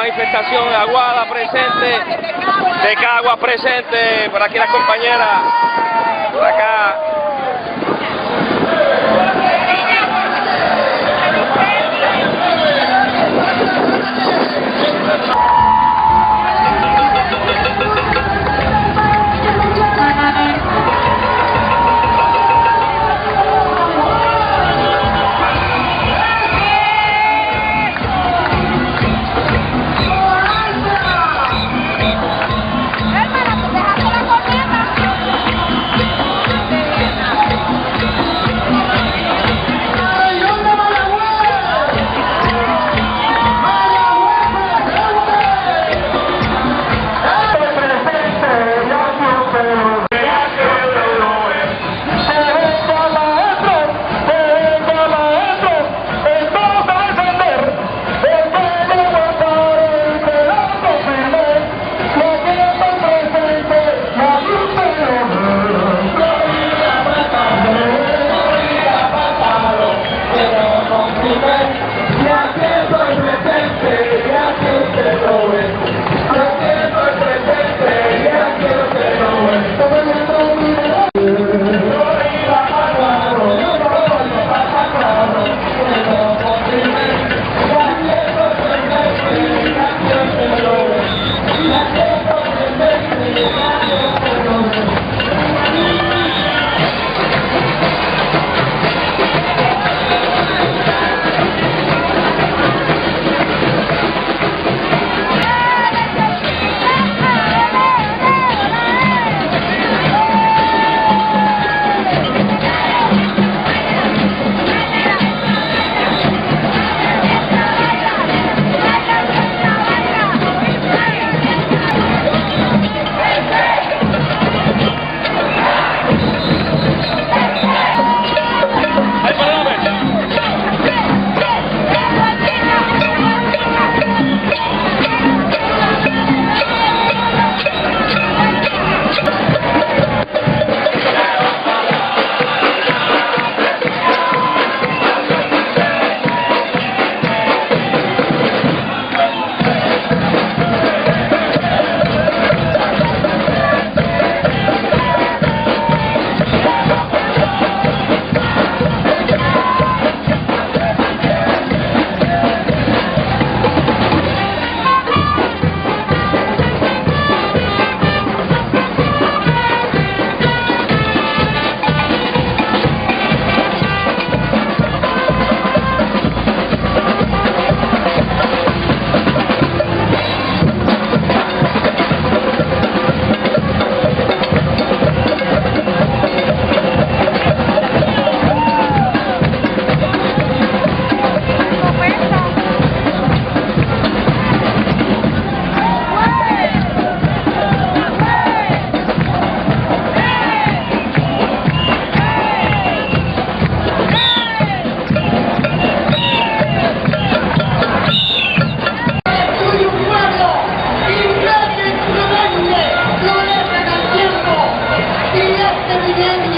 manifestación de Aguada presente, de Cagua presente, por aquí las compañeras, por acá 这边